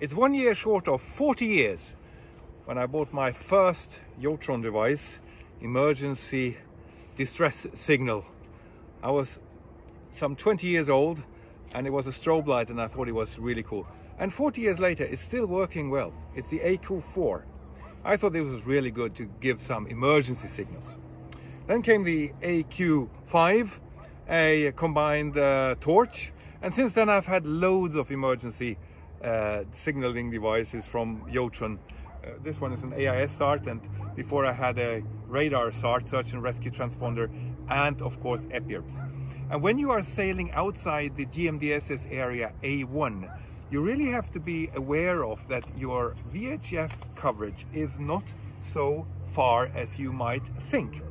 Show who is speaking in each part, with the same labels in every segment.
Speaker 1: It's one year short of 40 years when I bought my first Jotron device, emergency distress signal. I was some 20 years old and it was a strobe light and I thought it was really cool. And 40 years later, it's still working well. It's the AQ4. I thought this was really good to give some emergency signals. Then came the AQ5, a combined uh, torch. And since then I've had loads of emergency uh, signaling devices from Jotron. Uh, this one is an AIS SART and before I had a radar SART, search and rescue transponder, and of course EPIRBs. And when you are sailing outside the GMDSS area A1, you really have to be aware of that your VHF coverage is not so far as you might think.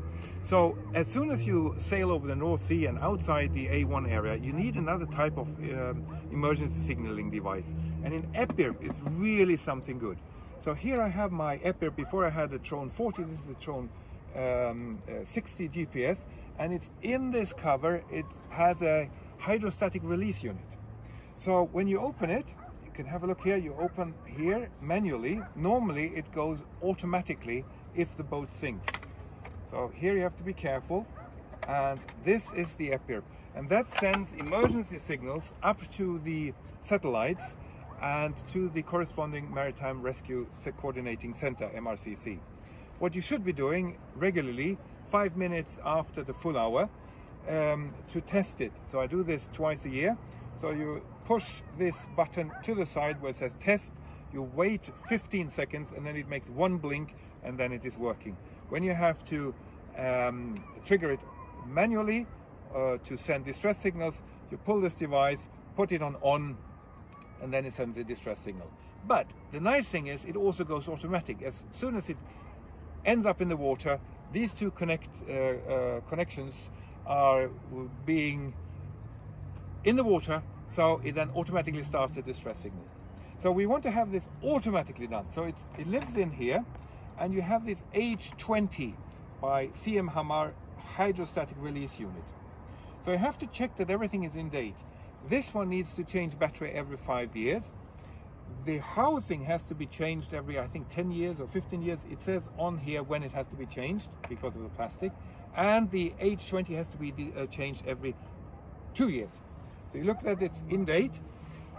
Speaker 1: So as soon as you sail over the North Sea and outside the A1 area, you need another type of um, emergency signaling device. And in EPIRB is really something good. So here I have my EPIRB before I had the Tron 40, this is the Tron um, uh, 60 GPS. And it's in this cover, it has a hydrostatic release unit. So when you open it, you can have a look here, you open here manually. Normally it goes automatically if the boat sinks. So here you have to be careful. And this is the EPIRB. And that sends emergency signals up to the satellites and to the corresponding Maritime Rescue Coordinating Center, MRCC. What you should be doing regularly, five minutes after the full hour, um, to test it. So I do this twice a year. So you push this button to the side where it says test, you wait 15 seconds and then it makes one blink and then it is working. When you have to um, trigger it manually uh, to send distress signals, you pull this device, put it on on, and then it sends a distress signal. But the nice thing is it also goes automatic. As soon as it ends up in the water, these two connect uh, uh, connections are being in the water, so it then automatically starts the distress signal. So we want to have this automatically done. So it's, it lives in here, and you have this H20 by CM Hammar hydrostatic release unit. So you have to check that everything is in date. This one needs to change battery every five years. The housing has to be changed every, I think, 10 years or 15 years. It says on here when it has to be changed because of the plastic. And the H20 has to be uh, changed every two years. So you look at it in date.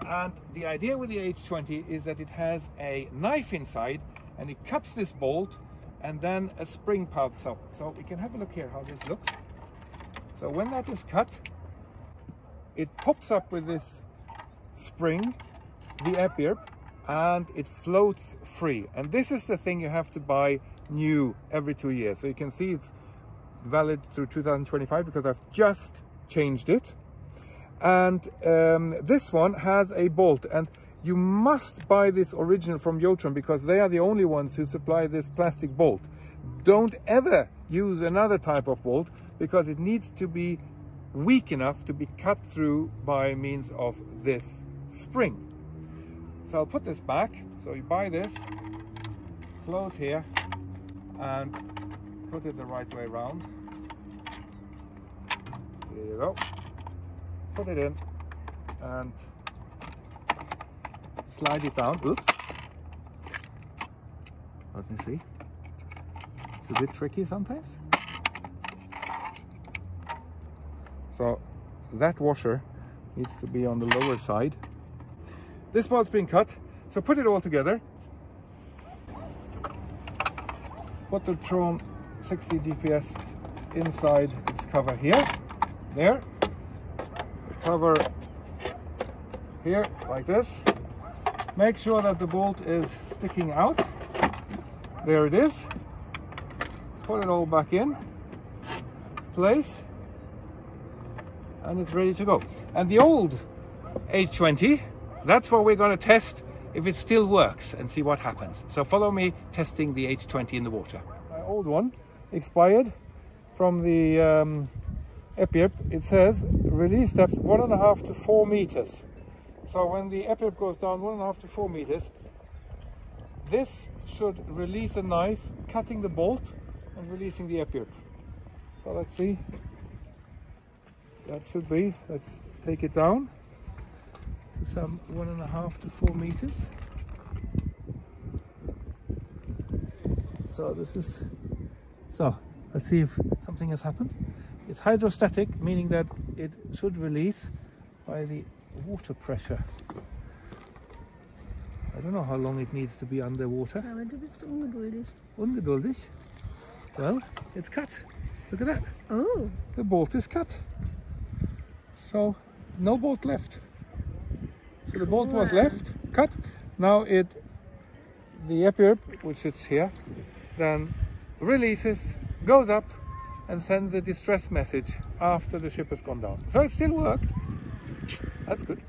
Speaker 1: And the idea with the H20 is that it has a knife inside and it cuts this bolt and then a spring pops up. So we can have a look here how this looks. So when that is cut, it pops up with this spring, the EPIRB, and it floats free. And this is the thing you have to buy new every two years. So you can see it's valid through 2025 because I've just changed it. And um, this one has a bolt and you must buy this original from Jotron because they are the only ones who supply this plastic bolt. Don't ever use another type of bolt because it needs to be weak enough to be cut through by means of this spring. So I'll put this back. So you buy this, close here and put it the right way around. There you go. Put it in and slide it down. Oops. Let me see. It's a bit tricky sometimes. So that washer needs to be on the lower side. This part's been cut, so put it all together. Put the Tron 60 GPS inside its cover here, there. Cover here, like this. Make sure that the bolt is sticking out. There it is. Put it all back in place and it's ready to go. And the old H20, that's what we're going to test if it still works and see what happens. So follow me testing the H20 in the water. My old one expired from the um, EPIRB, it says release depth one and a half to four meters. So when the EPIRB goes down one and a half to four meters, this should release a knife, cutting the bolt and releasing the EPIRB. So let's see. That should be, let's take it down to some one and a half to four meters. So this is, so let's see if something has happened. It's hydrostatic, meaning that it should release by the water pressure. I don't know how long it needs to be underwater.
Speaker 2: Aber du bist ungeduldig.
Speaker 1: Ungeduldig. Well, it's cut. Look at that.
Speaker 2: Oh,
Speaker 1: The bolt is cut. So no bolt left. So the bolt was left, cut. Now it, the epirb, which sits here, then releases, goes up, and sends a distress message after the ship has gone down. So it still worked. That's good.